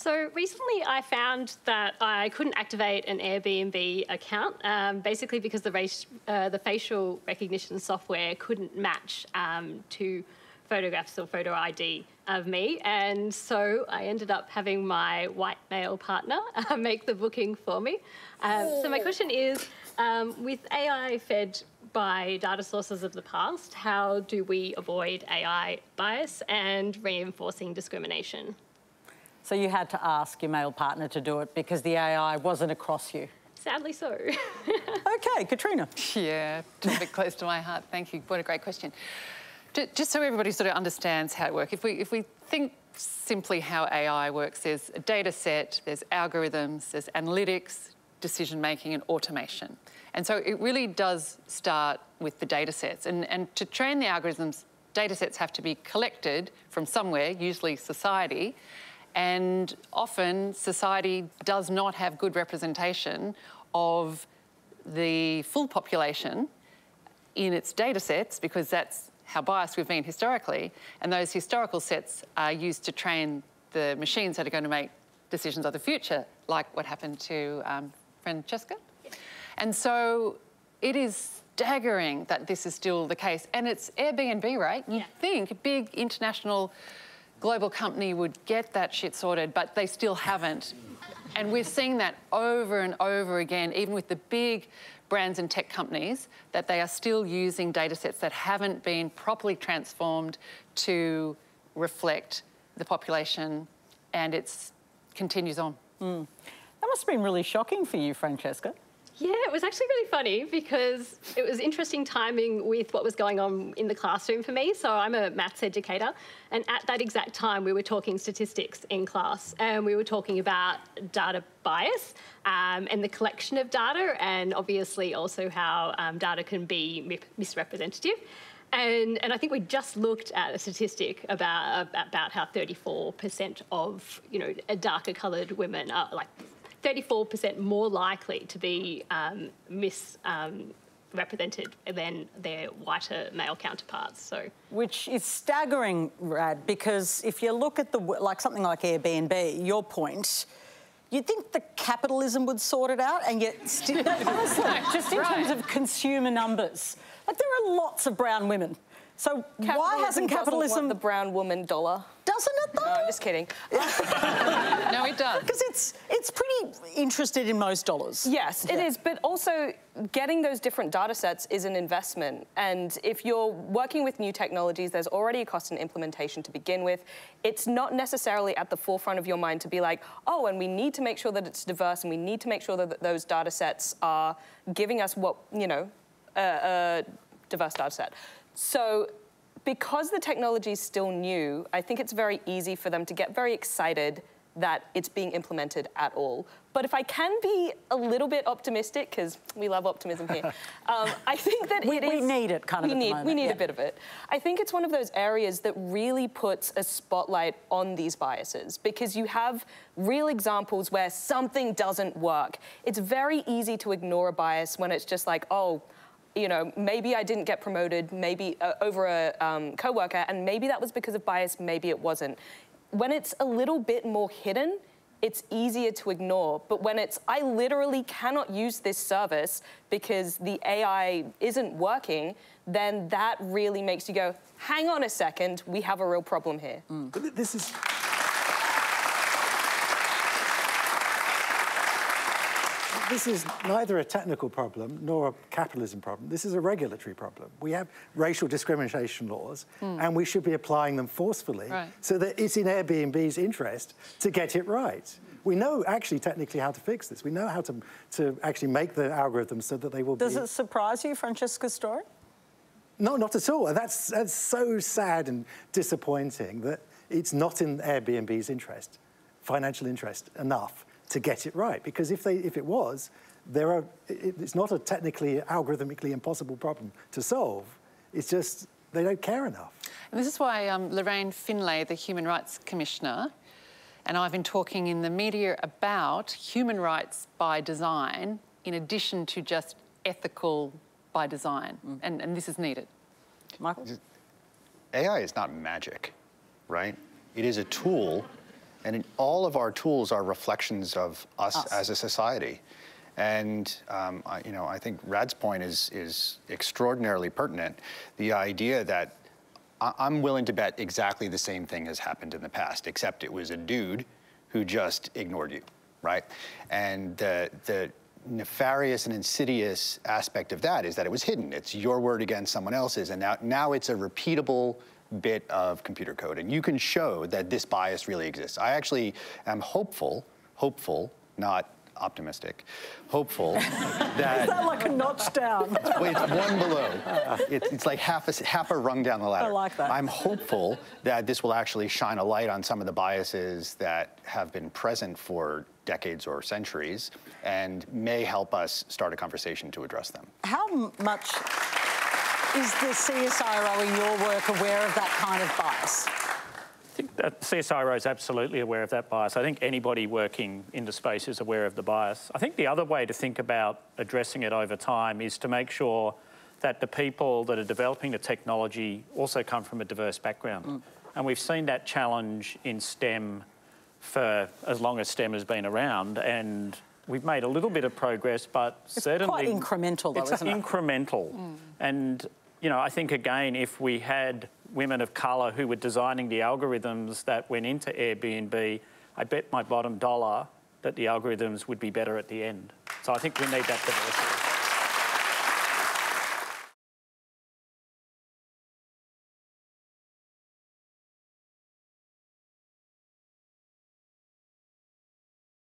So recently, I found that I couldn't activate an Airbnb account, um, basically because the, race, uh, the facial recognition software couldn't match um, to photographs or photo ID of me, and so I ended up having my white male partner uh, make the booking for me. Um, so my question is, um, with AI fed by data sources of the past, how do we avoid AI bias and reinforcing discrimination? So you had to ask your male partner to do it because the AI wasn't across you? Sadly so. okay, Catriona. Yeah, a bit close to my heart. Thank you. What a great question. Just so everybody sort of understands how it works, if we, if we think simply how AI works, there's a data set, there's algorithms, there's analytics, decision making, and automation. And so it really does start with the data sets. And, and to train the algorithms, data sets have to be collected from somewhere, usually society, and often society does not have good representation of the full population in its data sets because that's how biased we've been historically. And those historical sets are used to train the machines that are going to make decisions of the future, like what happened to um, Francesca. And so it is staggering that this is still the case. And it's Airbnb, right? You yeah. think big international global company would get that shit sorted, but they still haven't. And we're seeing that over and over again, even with the big brands and tech companies, that they are still using data sets that haven't been properly transformed to reflect the population, and it continues on. Mm. That must have been really shocking for you, Francesca. Yeah, it was actually really funny because it was interesting timing with what was going on in the classroom for me. So I'm a maths educator, and at that exact time, we were talking statistics in class, and we were talking about data bias um, and the collection of data, and obviously also how um, data can be misrepresentative. And, and I think we just looked at a statistic about about how 34% of you know darker coloured women are like 34% more likely to be um, misrepresented um, than their whiter male counterparts. So, which is staggering, Rad, because if you look at the like something like Airbnb, your point. You'd think the capitalism would sort it out, and yet, still, honestly, just in right. terms of consumer numbers, like there are lots of brown women so capitalism why hasn't capitalism the brown woman dollar? Doesn't it though? No, just kidding. does. Because it's it's pretty interested in most dollars. Yes, yeah. it is. But also getting those different data sets is an investment. And if you're working with new technologies, there's already a cost in implementation to begin with. It's not necessarily at the forefront of your mind to be like, oh, and we need to make sure that it's diverse and we need to make sure that those data sets are giving us what, you know, a, a diverse data set. So because the technology is still new, I think it's very easy for them to get very excited that it's being implemented at all. But if I can be a little bit optimistic, because we love optimism here, um, I think that we, it is... We need it, kind of, we need, moment, We need yeah. a bit of it. I think it's one of those areas that really puts a spotlight on these biases, because you have real examples where something doesn't work. It's very easy to ignore a bias when it's just like, oh, you know, maybe I didn't get promoted, maybe uh, over a um, coworker, and maybe that was because of bias, maybe it wasn't. When it's a little bit more hidden, it's easier to ignore. But when it's, I literally cannot use this service because the AI isn't working, then that really makes you go, hang on a second, we have a real problem here. Mm. But this is this is neither a technical problem nor a capitalism problem. This is a regulatory problem. We have racial discrimination laws, mm. and we should be applying them forcefully right. so that it's in Airbnb's interest to get it right. We know actually technically how to fix this. We know how to, to actually make the algorithms so that they will Does be... it surprise you, Francesca story? No, not at all. That's, that's so sad and disappointing that it's not in Airbnb's interest, financial interest, enough to get it right. Because if, they, if it was, there are, it, it's not a technically, algorithmically impossible problem to solve. It's just they don't care enough. And this is why um, Lorraine Finlay, the Human Rights Commissioner, and I've been talking in the media about human rights by design in addition to just ethical by design. Mm. And, and this is needed. Michael? AI is not magic, right? It is a tool And all of our tools are reflections of us, us. as a society. And um, I, you know, I think Rad's point is is extraordinarily pertinent. The idea that I, I'm willing to bet exactly the same thing has happened in the past, except it was a dude who just ignored you, right? And the the nefarious and insidious aspect of that is that it was hidden. It's your word against someone else's, and now now it's a repeatable bit of computer code, and you can show that this bias really exists. I actually am hopeful, hopeful, not optimistic, hopeful that. Is that like a notch down? it's, it's one below. Uh, it, it's like half a, half a rung down the ladder. I like that. I'm hopeful that this will actually shine a light on some of the biases that have been present for decades or centuries and may help us start a conversation to address them. How much is the CSIRO in your work aware of that kind of bias? think that CSIRO is absolutely aware of that bias. I think anybody working in the space is aware of the bias. I think the other way to think about addressing it over time is to make sure that the people that are developing the technology also come from a diverse background. Mm. And we've seen that challenge in STEM for as long as STEM has been around. And we've made a little bit of progress, but it's certainly... quite incremental, though, it's isn't it? incremental. Mm. And, you know, I think, again, if we had women of colour who were designing the algorithms that went into Airbnb, I bet my bottom dollar that the algorithms would be better at the end. So I think we need that diversity.